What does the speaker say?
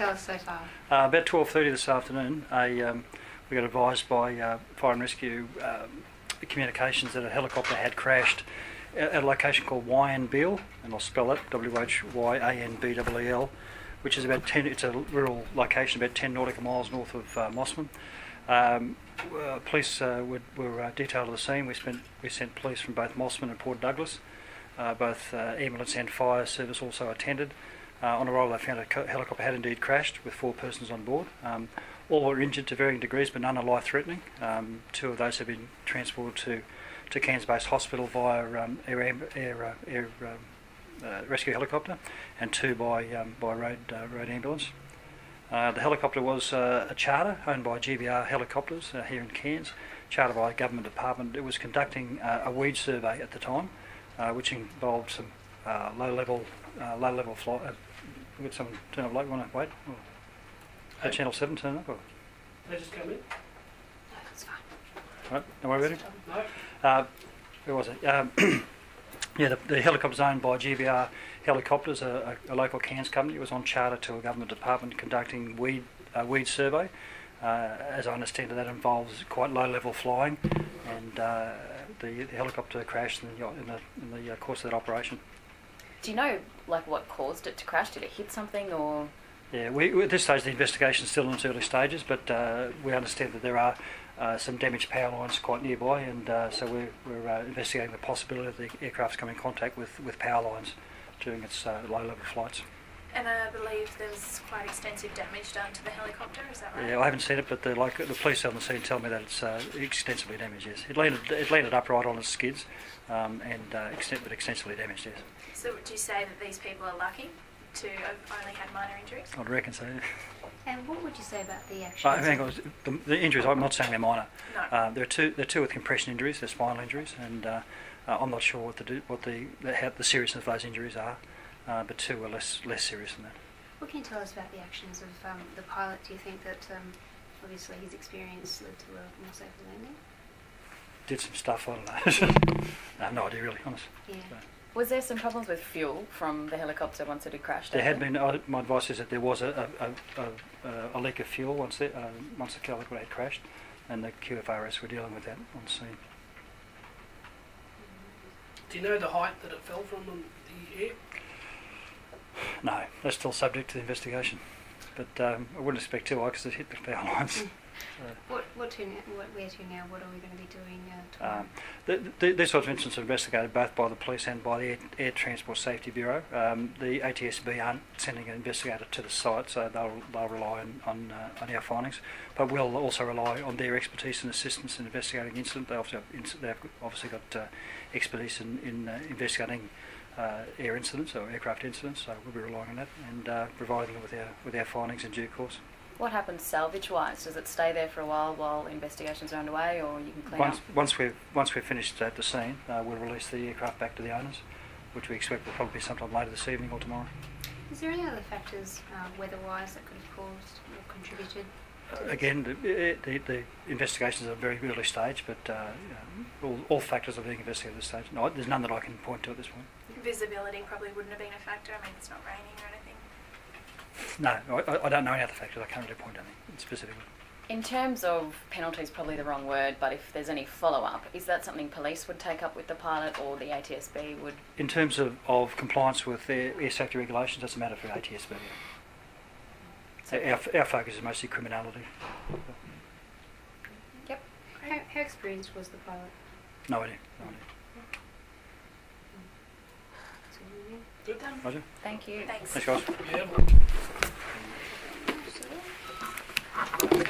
us so far? Uh, about 12.30 this afternoon, a, um, we got advised by uh, Fire and Rescue um, Communications that a helicopter had crashed at a location called Whyanbeel, and I'll spell it, W-H-Y-A-N-B-E-E-L, which is about 10, it's a rural location about 10 nautical miles north of uh, Mossman. Um, uh, police uh, were, were uh, detailed to the scene. We, spent, we sent police from both Mossman and Port Douglas. Uh, both ambulance and fire service also attended. Uh, on arrival, they found a helicopter had indeed crashed with four persons on board. Um, all were injured to varying degrees, but none are life-threatening. Um, two of those have been transported to, to Cairns-based hospital via um, air, air, uh, air um, uh, rescue helicopter, and two by um, by road uh, road ambulance. Uh, the helicopter was uh, a charter owned by GBR Helicopters here in Cairns, chartered by a government department. It was conducting a weed survey at the time, which involved some uh, low-level uh, low-level flight. Uh, we got someone turn up late. Want to wait? Or, uh, Channel Seven turn up. Or, They just come in? No, it's fine. right, don't worry about it. No? Uh, where was it? Um, yeah, the, the helicopter's owned by GBR Helicopters, a, a, a local Cairns company. It was on charter to a government department conducting weed uh, weed survey. Uh, as I understand it, that involves quite low level flying, and uh, the, the helicopter crashed in the, in the, in the uh, course of that operation. Do you know like what caused it to crash? Did it hit something or? Yeah, we, at this stage the investigation is still in its early stages, but uh, we understand that there are uh, some damaged power lines quite nearby, and uh, so we're, we're uh, investigating the possibility of the aircraft's come in contact with, with power lines during its uh, low-level flights. And I believe there was quite extensive damage done to the helicopter, is that right? Yeah, I haven't seen it, but the, like, the police on the scene tell me that it's uh, extensively damaged. Yes, it landed it landed upright on its skids, um, and uh, extent, but extensively damaged. Yes, So would you say that these people are lucky to have only had minor injuries? I'd reckon so. And what would you say about the actions? Uh, hang on, the, the injuries. I'm not saying they're minor. No. Uh, there are two. There are two with compression injuries. They're spinal injuries, and uh, uh, I'm not sure what the what the the, how the seriousness of those injuries are. Uh, but two were less less serious than that. What can you tell us about the actions of um, the pilot? Do you think that um, obviously his experience led to a more safer landing? Did some stuff. I don't know. I have no idea, really. Honest. Yeah. So, Was there some problems with fuel from the helicopter once it had crashed? there had been. Uh, my advice is that there was a a, a, a, a leak of fuel once the uh, once the helicopter had crashed, and the QFRS were dealing with that on scene. Do you know the height that it fell from in the air? No, that's still subject to the investigation. But um, I wouldn't expect too high because it hit the power lines. So, What, what to now, what, where to now? What are we going to be doing uh, tomorrow? Um, the, the, these sorts of incidents are investigated both by the police and by the Air, Air Transport Safety Bureau. Um, the ATSB aren't sending an investigator to the site, so they'll, they'll rely on, on, uh, on our findings. But we'll also rely on their expertise and assistance in investigating incident. They obviously have, they've obviously got uh, expertise in, in uh, investigating uh, air incidents or aircraft incidents, so we'll be relying on that and uh, providing them with our, with our findings in due course. What happens salvage-wise? Does it stay there for a while while investigations are underway, or you can clean Once, up? once we've once we've finished at the scene, uh, we'll release the aircraft back to the owners, which we expect will probably be sometime later this evening or tomorrow. Is there any other factors, uh, weather-wise, that could have caused or contributed? Uh, again, the, the, the investigations are very early stage, but uh, you know, all, all factors are being investigated at this stage. No, there's none that I can point to at this point. Visibility probably wouldn't have been a factor. I mean, it's not raining or anything. No, I, I don't know any other factors. I can't really point to anything specifically. In terms of penalties, probably the wrong word, but if there's any follow-up, is that something police would take up with the pilot, or the ATSB would? In terms of, of compliance with air, air safety regulations, that's a matter for ATSB. So- Our, our focus is mostly criminality. Yep. How, how experienced was the pilot? No idea. No idea. So, yeah. Good. Roger. Thank you. Thanks. Thanks, guys. Yeah. So,